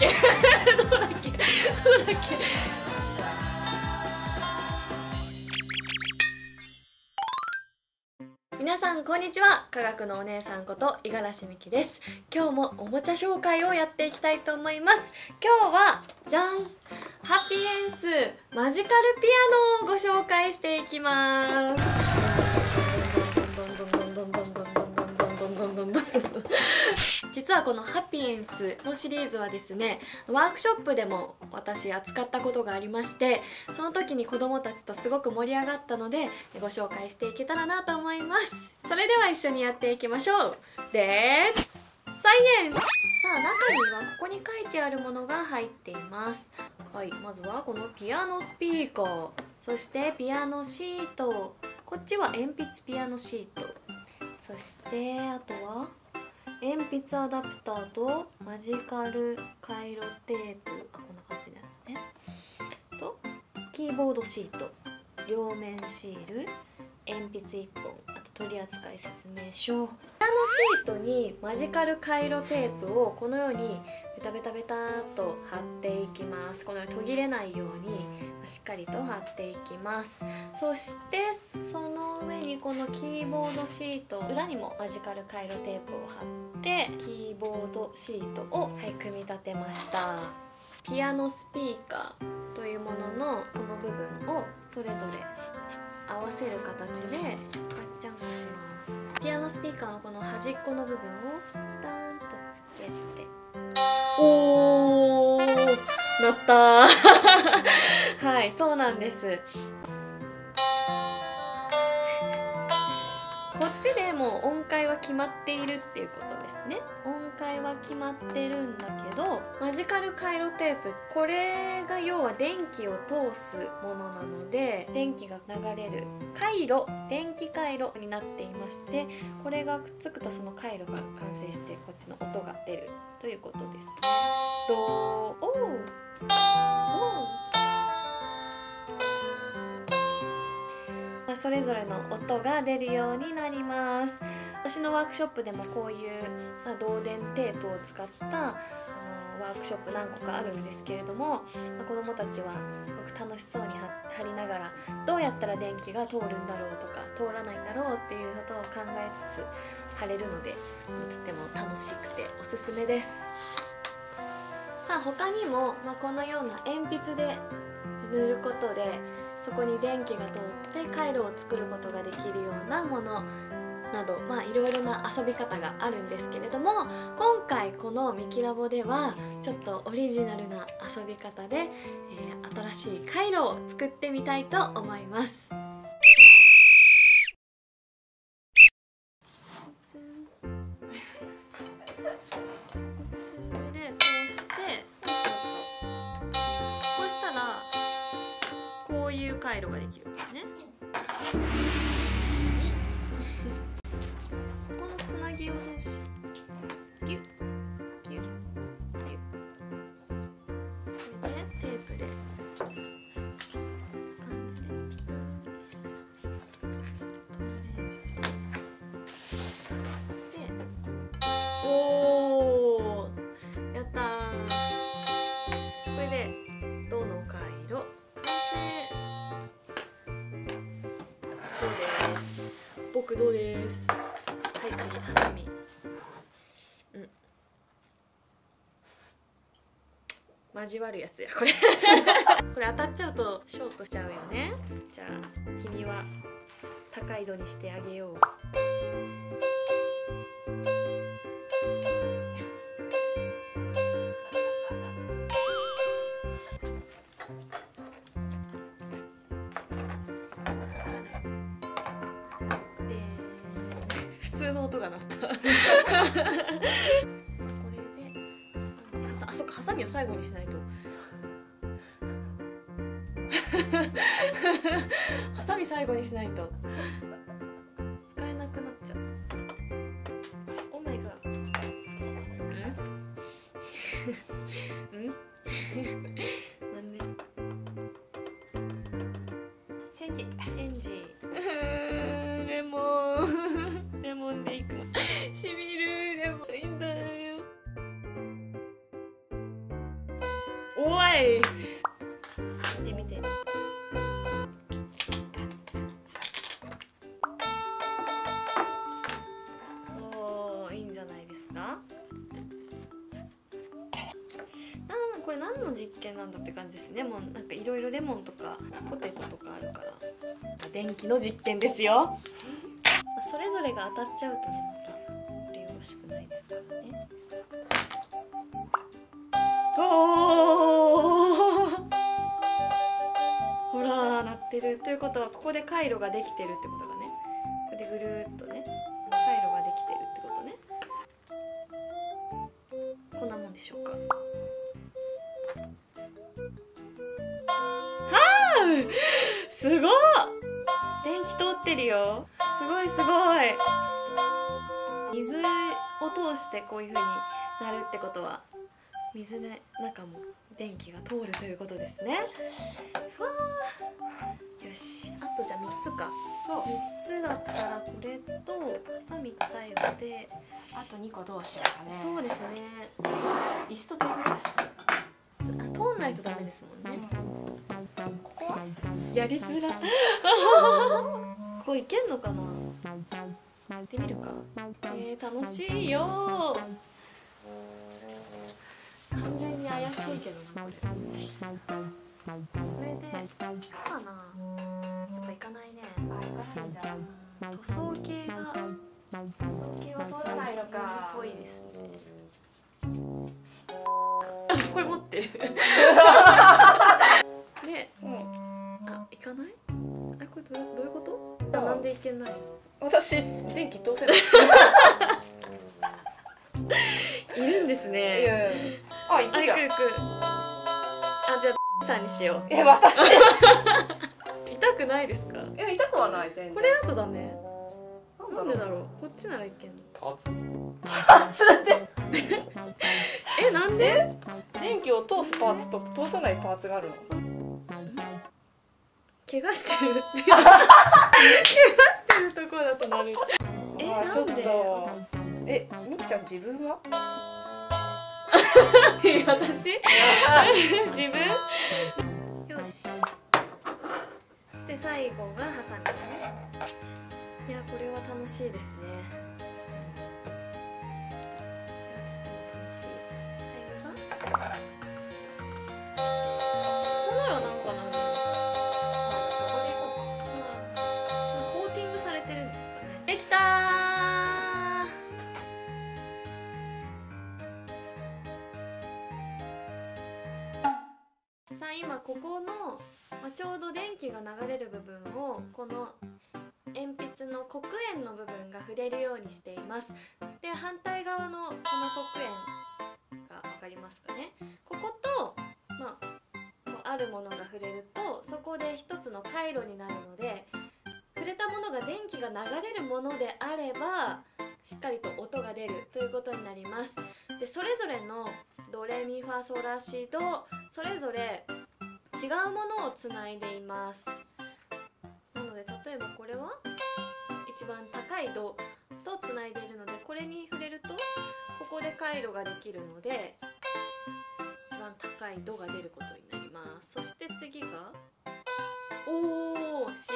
け。どうだっけ？どうだっけ皆さんこんにちは。科学のお姉さんこと五十嵐美希です。今日もおもちゃ紹介をやっていきたいと思います。今日はじゃん。ハッピーエンス。マジカルピアノをご紹介していきます。実はこのハピエンスのシリーズはですねワークショップでも私扱ったことがありましてその時に子どもたちとすごく盛り上がったのでご紹介していけたらなと思います。それでは一緒にやっていきましょう。レッツサイエンスさあ中にはここに書いてあるものが入っています。はいまずはこのピアノスピーカー。そしてピアノシート。こっちは鉛筆ピアノシート。そしてあとは鉛筆アダプターとマジカルカイロテープあこんな感じのやつね。とキーボードシート両面シール鉛筆1本あと取扱説明書。下のシートにマジカルカイロテープをこのようにベタベタベタと貼っていきます。このように途切れないようにしっかりと貼っていきます。そしてその上にこのキーボードシート裏にもマジカルカイロテープを貼ってキーボードシートを、はい、組み立てました。ピアノスピーカーというもののこの部分をそれぞれ合わせる形でガッチャンコします。ピアノスピーカーのこの端っこの部分をおーなった。はいそうなんです。こっちでも音決まっているっていうことですね。音階は決まってるんだけどマジカルカイロテープ。これが要は電気を通すものなので電気が流れる回路電気回路になっていましてこれがくっつくとその回路が完成してこっちの音が出るということです。ねドおおまあ、それぞれの音が出るようになります。私のワークショップでもこういう、まあ、導電テープを使ったあのワークショップ何個かあるんですけれども、まあ、子どもたちはすごく楽しそうに貼りながらどうやったら電気が通るんだろうとか通らないんだろうっていうことを考えつつ貼れるのでとても楽しくておすすめです。さあ他にも、まあ、このような鉛筆で塗ることでそこに電気が通って回路を作ることができるようなものなどまあいろいろな遊び方があるんですけれども今回このミキラボではちょっとオリジナルな遊び方で、えー、新しい回路を作ってみたいと思います。僕どうです。はい次。ハサミうん。交わるやつやこれ。これ当たっちゃうとショートしちゃうよね。じゃあ君は高い度にしてあげよう通の音が鳴った。これであそっかハサミを最後にしないと。ハサミ最後にしないと。使えなくなっちゃう。オーマイガーうん？うん？なんで？チェンジ。チェンジい。見て見て。おーいいんじゃないですか？なんこれ何の実験なんだって感じですね。もうなんかいろいろレモンとかポテトとかあるから。電気の実験ですよ、それぞれが当たっちゃうとねまたこれよろしくないですからね。おってるということはここで回路ができてるってことがね。これでぐるーっとね回路ができてるってことね。こんなもんでしょうか。はあすごい電気通ってるよ。すごいすごい。水を通してこういう風になるってことは水の中も電気が通るということですね。ふわー。よし。あとじゃあ3つか。そう。3つだったらこれとハサミ最後であと2個どうしようかね。そうですね。椅子とテーブル。あ通んないとダメですもんね。ここは？やりづら こういけんのかな？行ってみるか。えー、楽しいよ。完全に怪しいけどなこれこれで行くかな。やっぱ行かないね。あ行かないんだ。塗装系が塗装系は通らないのか。っぽいですね。これ持ってる。で うん。あ行かない？あこれどうどういうこと？あなんで行けない？私電気通せない。いるんですいねやいや。あ行あくじゃん。行く行くさんにしよえ私。う 痛くないですか？え痛くはない全然。これだとダメ。ななんでだろう？こっちならいけんの？パー で。えなんで？電気を通すパーツと通さないパーツがあるの？怪我してるって。怪我してるところだとなる。えあなんで？えみきちゃん自分は？私？自分よし。そして最後がハサミね。いやこれは楽しいですね今ここの、まあ、ちょうど電気が流れる部分をこの鉛筆の黒鉛の部分が触れるようにしています。で反対側のこの黒鉛が分かりますかね？ここと、まあ、こあるものが触れるとそこで一つの回路になるので触れたものが電気が流れるものであればしっかりと音が出るということになります。でそれぞれのドレミファソラシドそれぞれ違うものをつないでいます。なので例えばこれは？一番高いドとつないでいるのでこれに触れるとここで回路ができるので一番高いドが出ることになります。そして次がおー C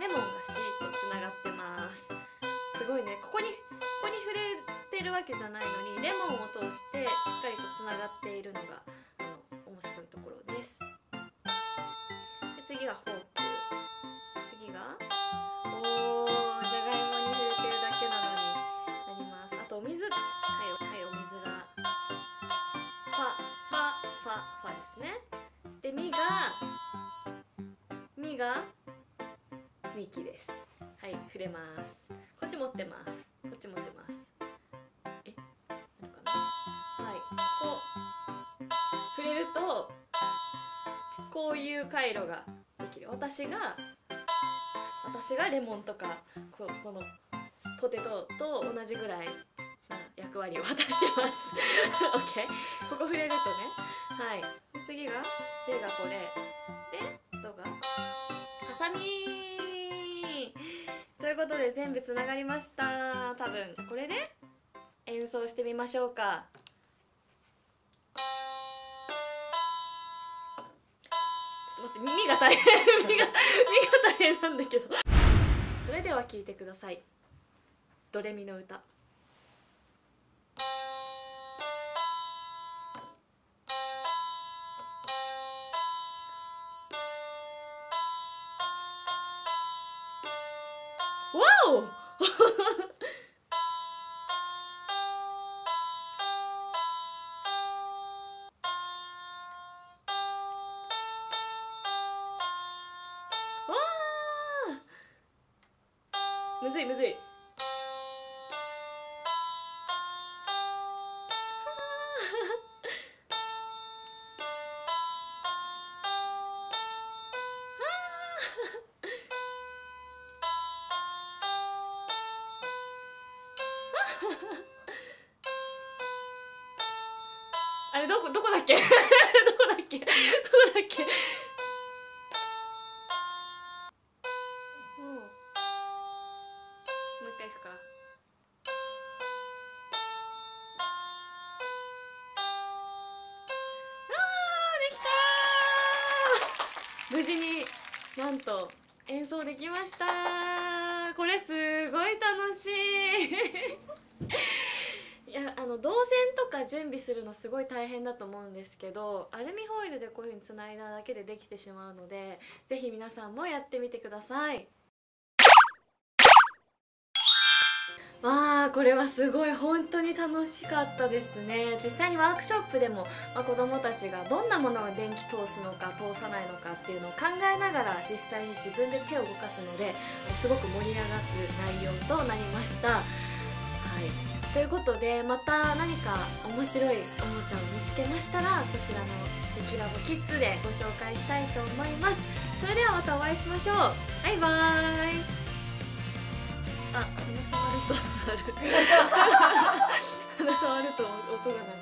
レモンが C とつながってます。すごいね。ここにここに触れてるわけじゃないのにレモンを通してしっかりとつながっているのが次がフォーク次が？おーじゃがいもに触れてるだけなのになります。あとお水。はいはいお水が。ファファファファですね。でミがミがミキです。はい触れます。こっち持ってます。こっち持ってます。え？なるかな？はいこう。触れるとこういう回路が私が私がレモンとかここのポテトと同じぐらいな役割を果たしてます。OK ここ触れるとね。はい。次が例がこれ。でどうがハサミ。ということで全部つながりました。多分。これで演奏してみましょうか。と待って耳が大変耳が耳が大変なんだけど。それでは聞いてください。ドレミの歌。わお！れどこどこだっけ？どこだっけ？どこだっけ？もう一回ですか。あーできたー！無事になんと演奏できましたこれすごい楽しい。の動線とか準備するのすごい大変だと思うんですけどアルミホイルでこういうふうにつないだだけでできてしまうのでぜひ皆さんもやってみてください。わあこれはすごい本当に楽しかったですね。実際にワークショップでも、まあ、子どもたちがどんなものを電気通すのか通さないのかっていうのを考えながら実際に自分で手を動かすのですごく盛り上がる内容となりました。はい。ということでまた何か面白いおもちゃを見つけましたらこちらの「激ラボキッズ」でご紹介したいと思います。それではまたお会いしましょう。バイバーイ。あ、鼻触ると鼻触 ると音が鳴る。